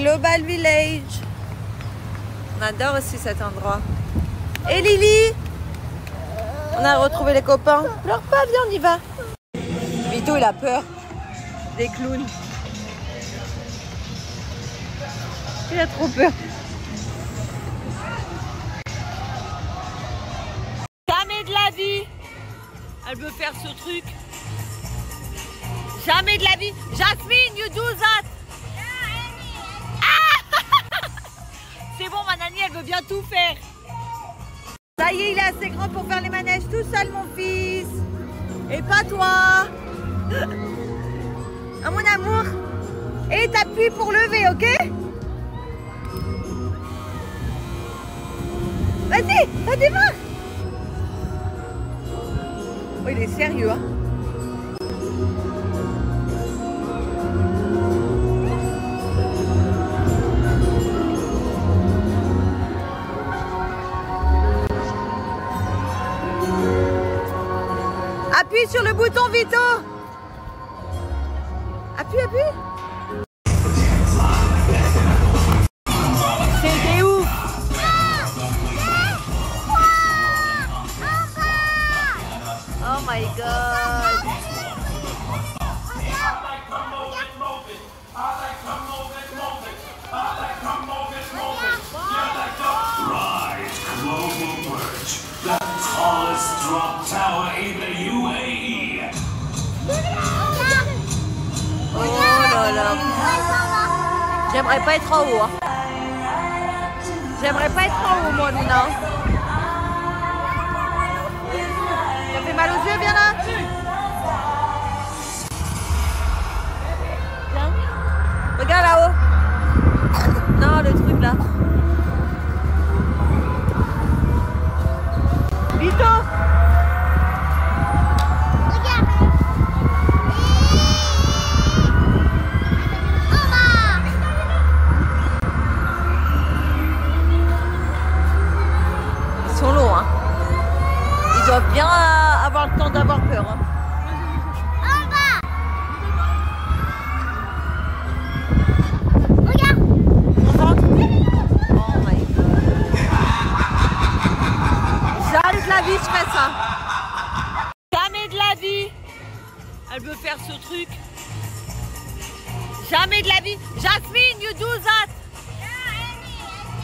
Global Village. On adore aussi cet endroit. Et Lily On a retrouvé les copains. Pleure pas, viens, on y va. Vito, il a peur des clowns. Il a trop peur. Jamais de la vie Elle veut faire ce truc. Jamais de la vie. Jasmine, you do that. C'est bon, ma nanny, elle veut bien tout faire. Ça y est, il est assez grand pour faire les manèges tout seul, mon fils. Et pas toi. Ah, mon amour. Et t'appuies pour lever, ok? Vas-y, démarre. Oh, il est sérieux, hein Sur le bouton, Vito. Appuie, appuie. C'était ouf Oh my god J'aimerais pas être en haut. hein. J'aimerais pas être en haut, moi, Luna. Ça fait mal aux yeux, viens là. Viens. Regarde là-haut. Sont longs, hein. Ils doivent bien euh, avoir le temps d'avoir peur. hein. Oh la vie je ferais ça. Jamais de la vie. Elle veut faire ce truc. Jamais de la vie. Jasmine, you do that.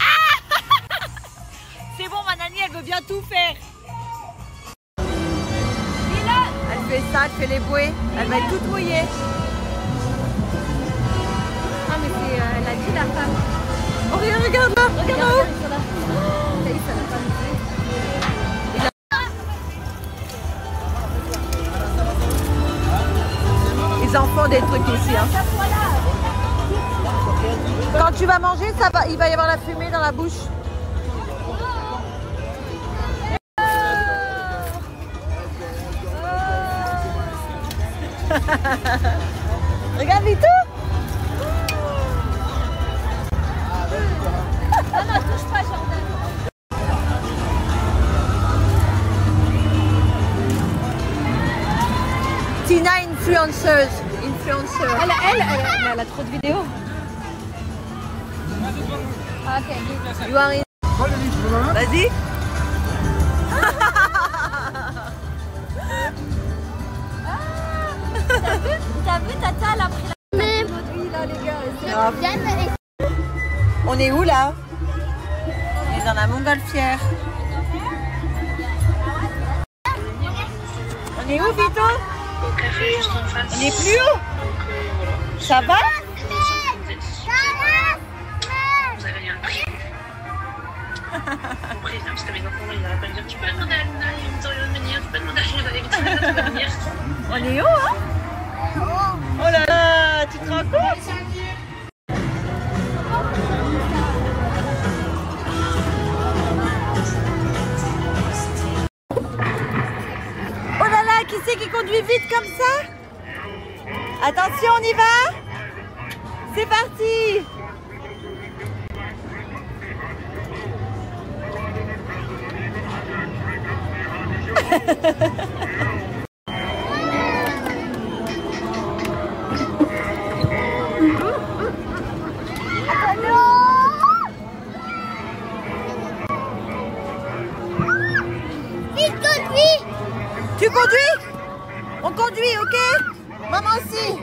Ah C'est bon, ma elle veut bien tout faire. Elle fait ça, elle fait les bouées. Elle va être toute mouillée. Ah mais c'est, euh, elle a dit la femme. Oh, regarde, regarde là, regarde T'as vu, ça l'a pas mis. Ils en font des trucs ici. hein. Quand tu vas manger, ça va, il va y avoir la fumée dans la bouche. Regarde Vito Ah non, touche pas Jordan. Tina influenceuse. Influencer. Elle, elle, elle, elle a trop de vidéos. Ah, ok. You are in- Vas-y. T'as vu, Tata, elle a pris la Mais... d'huile là, les gars. On est où là? On est dans la montgolfière. On est où Vito? Au café juste en face. On est plus haut Ça va? Vous avez rien pris? Vous prévenez parce que mes enfants ils n'arrêtent pas de dire Tu peux demander à Luna, il me de venir, tu peux demander à Luna, il me de venir. On est haut hein? comme ça. Attention, on y va. C'est parti. Tu conduis? ok Maman aussi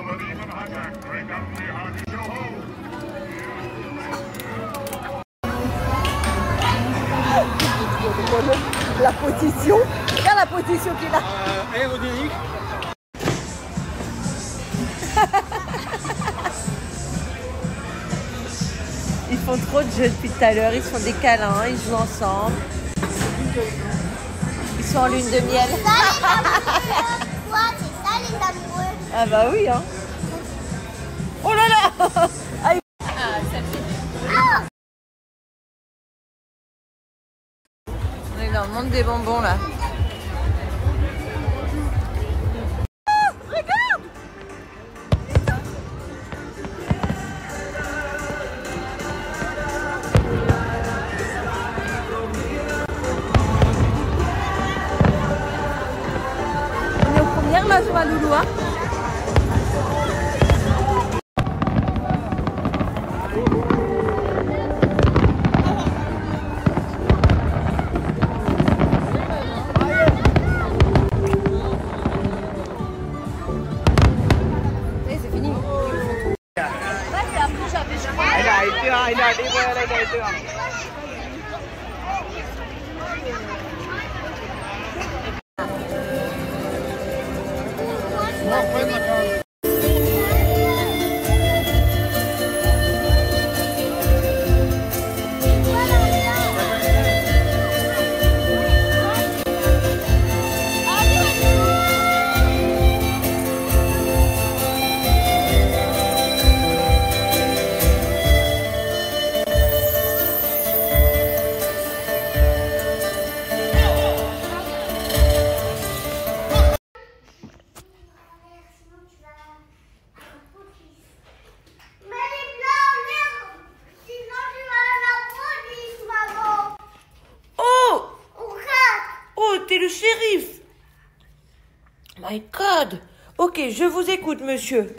La position, regarde la position qu'il a. Euh, aérodynamique. ils font trop de jeux depuis tout à l'heure, ils font des câlins, ils jouent ensemble. Ils sont en lune de miel. Ah bah oui, hein. Oh là là Ah, il- On est dans le monde des bonbons là. Ah, regarde On est aux premières là, sur Loulou, hein 对啊 My God Ok, je vous écoute, monsieur.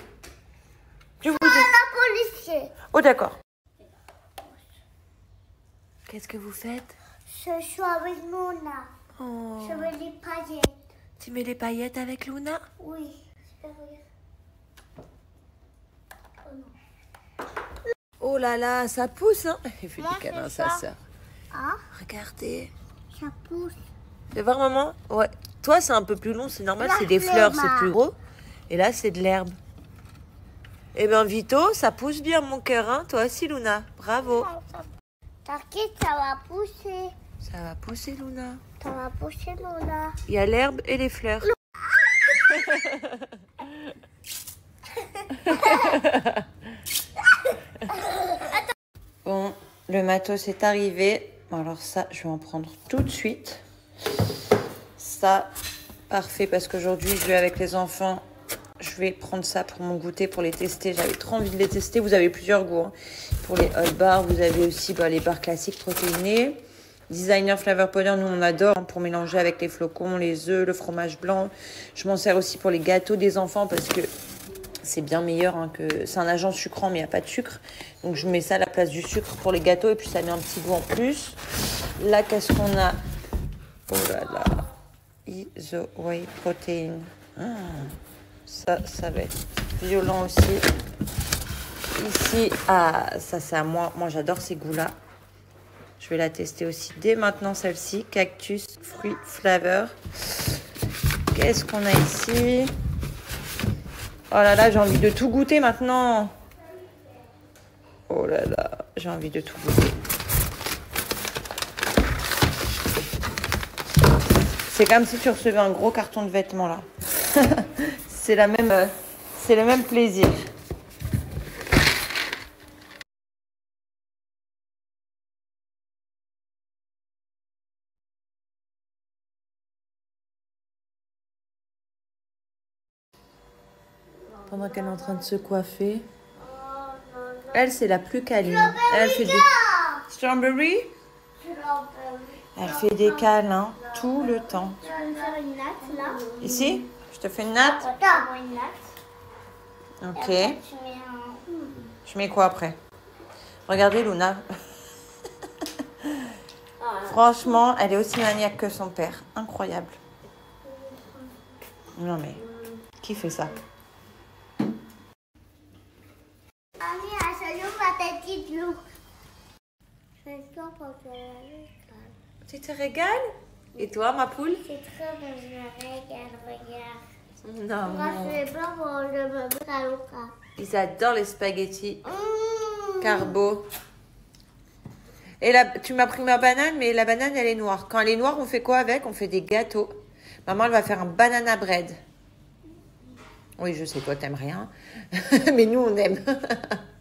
Je vous écoute. la policier Oh, d'accord. Qu'est-ce que vous faites? Je suis avec Luna. Oh, Je veux les paillettes. tu mets les paillettes avec Luna? Oui. Oh là là, ça pousse, hein Il fait Moi, à c'est sa sœur. Ah, Regardez. ça pousse. Tu veux voir, maman? Ouais. Toi, c'est un peu plus long, c'est normal, c'est des fleurs, c'est plus gros. Et là, c'est de l'herbe. Eh bien, Vito, ça pousse bien, mon cœur, hein Toi aussi, Luna. Bravo. T'inquiète, ça va pousser? Ça va pousser, Luna. Ça va pousser, Luna. Il y a l'herbe et les fleurs. bon, le matos est arrivé. Bon, alors ça, je vais en prendre tout de suite. Parfait, parce qu'aujourd'hui, je vais avec les enfants. Je vais prendre ça pour mon goûter, pour les tester. J'avais trop envie de les tester. Vous avez plusieurs goûts. hein. Pour les hot bars, vous avez aussi bah, les bars classiques protéinés. Designer Flavor Powder, nous on adore hein, pour mélanger avec les flocons, les œufs, le fromage blanc. Je m'en sers aussi pour les gâteaux des enfants parce que c'est bien meilleur hein, que c'est un agent sucrant mais il n'y a pas de sucre. Donc je mets ça à la place du sucre pour les gâteaux et puis ça met un petit goût en plus. Là qu'est-ce qu'on a Oh là là. Iso Whey Protein. Ah, ça, ça va être violent aussi. Ici, ça c'est à moi. Moi j'adore ces goûts-là. Je vais la tester aussi dès maintenant celle-ci. Cactus Fruit Flavor. Qu'est-ce qu'on a ici? Oh là là, j'ai envie de tout goûter maintenant. Oh là là, j'ai envie de tout goûter. C'est comme si tu recevais un gros carton de vêtements là. c'est la même, euh, c'est le même plaisir. Pendant qu'elle est en train de se coiffer. Elle, c'est la plus câline. Elle fait des... Strawberry Elle fait des câlins tout le temps. Tu vas me faire une natte là Ici Je te fais une natte. Ok. Tu mets un. Je mets quoi après? Regardez Luna. Franchement, elle est aussi maniaque que son père. Incroyable. Non mais, qui fait ça? Je regarde. Tu te régales Et toi, ma poule C'est très bon, je me régale, regarde. Non. Moi, je fais pas pour à l'oca. Ils adorent les spaghettis Mmh. carbo. Et là, tu m'as pris ma banane, mais la banane, elle est noire. Quand elle est noire, on fait quoi avec? On fait des gâteaux. Maman, elle va faire un banana bread. Oui, je sais, toi, t'aimes rien. mais nous, on aime.